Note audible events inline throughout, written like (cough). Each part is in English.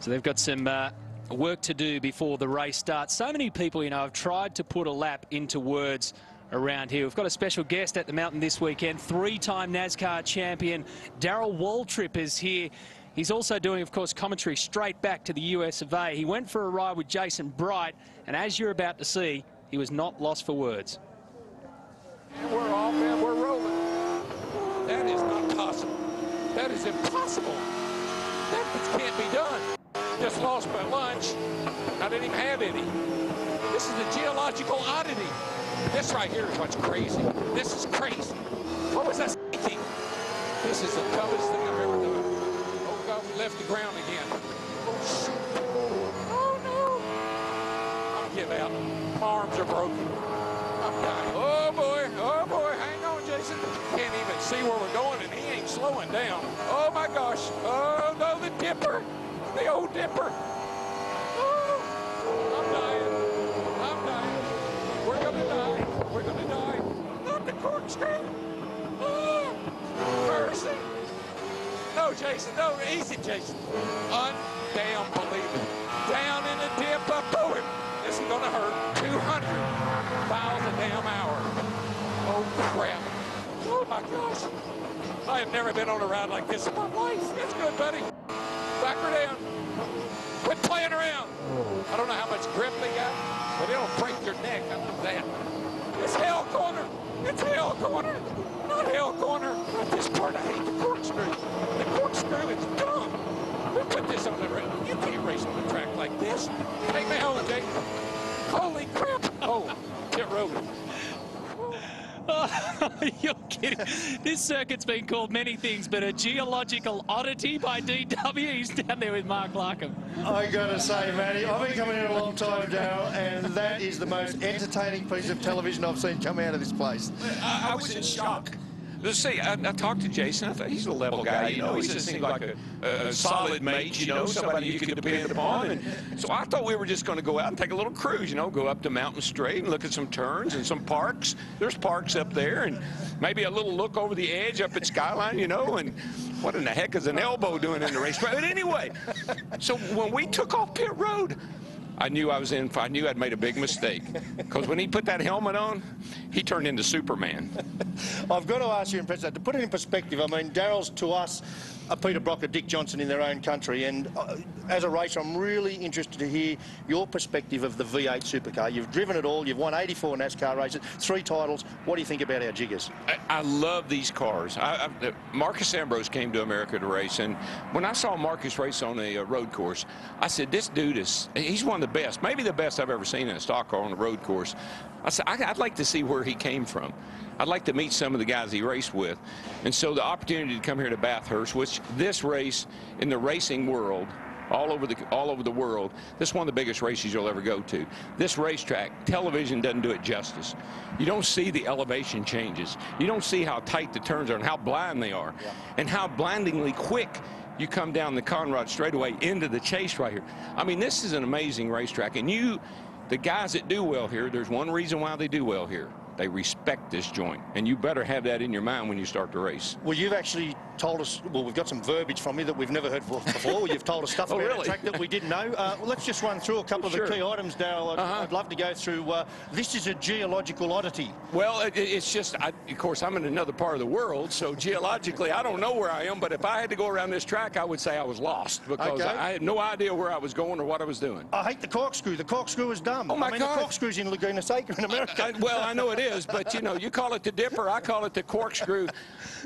So they've got some uh, work to do before the race starts. So many people, you know, have tried to put a lap into words around here. We've got a special guest at the mountain this weekend, three-time NASCAR champion Darrell Waltrip is here. He's also doing, of course, commentary straight back to the US of A. He went for a ride with Jason Bright, and as you're about to see, he was not lost for words. We're off and we're rolling. That is not possible. That is impossible. That can't be done. Just lost my lunch. I didn't even have any. This is a geological oddity. This right here is what's crazy. This is crazy. What was that (laughs) thinking? This is the toughest thing I've ever done. Oh, God, we left the ground again. Oh, shoot. Oh, no. I'll give out. My arms are broken. Oh, I'm dying. Oh, boy. Oh, boy. Hang on, Jason. Can't even see where we're going, and he ain't slowing down. Oh, my gosh. Oh, no, the dipper. The old dipper. Oh, I'm dying. I'm dying. We're gonna die. We're gonna die. Not the corkscrew. Oh, mercy. No, Jason. No, easy, Jason. Undamn believable. Down in the dip, up to. This is gonna hurt. 200 miles a damn hour. Oh, crap. Oh, my gosh. I have never been on a ride like this in my life. It's good, buddy. Back her down. Quit playing around. I don't know how much grip they got, but it'll break your neck. I know that. It's hell corner. It's hell corner. Not hell corner. Not this part. I hate the corkscrew. The corkscrew is dumb. Who put this on the road? You can't race on a track like this. Take me home, Jake. Holy crap. Oh, pit road. (laughs) You're kidding. This circuit's been called many things, but a geological oddity by DW. He's down there with Mark Larkham. I gotta say, Matty, I've been coming in a long time, Darrell, and that is the most entertaining piece of television I've seen come out of this place. I, I was in shock. Let's see, I, I talked to Jason. I thought he's a level guy. You know, he just seemed like a, a, solid mate, you know, somebody you could depend upon. And so I thought we were just going to go out and take a little cruise, you know, go up to Mountain Straight and look at some turns and some parks. There's parks up there and maybe a little look over the edge up at Skyline, you know, and what in the heck is an elbow doing in the race? But anyway, so when we took off pit road, I knew I was in. I knew I'd made a big mistake (laughs) because when he put that helmet on, he turned into Superman. (laughs) I've got to ask you, in to put it in perspective, I mean, Darrell's to us a Peter Brock, a Dick Johnson in their own country, and uh, as a racer, I'm really interested to hear your perspective of the V8 supercar. You've driven it all, you've won 84 NASCAR races, three titles. What do you think about our jiggers? I, I love these cars. I, I, Marcus Ambrose came to America to race, and when I saw Marcus race on a, a road course, I said, this dude is, he's one of the best, maybe the best I've ever seen in a stock car on a road course. I said, I'd like to see where he came from. I'd like to meet some of the guys he raced with. And so the opportunity to come here to Bathurst, which this race in the racing world, all over the all over the world. This is one of the biggest races you'll ever go to. This racetrack, television doesn't do it justice. You don't see the elevation changes. You don't see how tight the turns are and how blind they are, yeah. and how blindingly quick you come down the Conrod straightaway into the chase right here. I mean, this is an amazing racetrack, and you, the guys that do well here, there's one reason why they do well here. They respect this joint, and you better have that in your mind when you start the race. Well, you've actually told us, well, we've got some verbiage from you that we've never heard before. (laughs) You've told us stuff oh, about really? the track that we didn't know. Uh, let's just run through a couple sure. of the key items, Darrell. I'd, uh -huh. I'd, love to go through. Uh, this is a geological oddity. Well, it, it's just, I, of course, I'm in another part of the world, so geologically, I don't know where I am, but if I had to go around this track, I would say I was lost because okay. I, I, had no idea where I was going or what I was doing. I hate the corkscrew. The corkscrew is dumb. Oh, my I mean, God. the corkscrew's in Laguna Seca in America. I, well, I know it is, but, you know, you call it the dipper, I call it the corkscrew.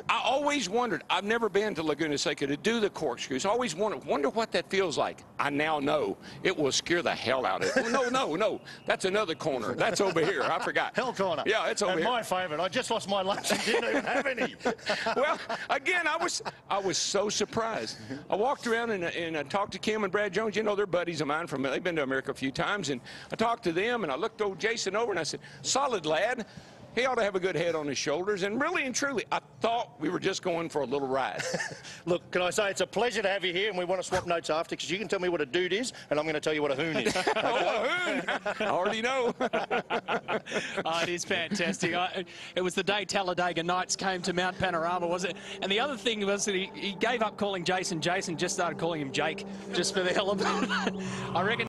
I always wondered, I've never been to Laguna Seca to do the corkscrews. I always wonder, wonder what that feels like. I now know it will scare the hell out of it. Oh, no, no, no. That's another corner. That's over here. I forgot. (laughs) Hell corner. Yeah, it's over and here. my favourite. I just lost my lunch and didn't even have any. (laughs) well, again, I was I was so surprised. I walked around and, and I talked to Kim and Brad Jones. You know, they're buddies of mine from, they've been to America a few times. And I talked to them and I looked old Jason over and I said, solid lad. He ought to have a good head on his shoulders. And really and truly, I thought we were just going for a little ride. (laughs) Look, can I say it's a pleasure to have you here, and we want to swap notes after because you can tell me what a dude is, and I'm going to tell you what a hoon is. (laughs) oh, a hoon. I already know. (laughs) Oh, it is fantastic. I, it was the day Talladega Nights came to Mount Panorama, was it? And the other thing was that he, he gave up calling Jason Jason, just started calling him Jake, just for the hell of it. I reckon.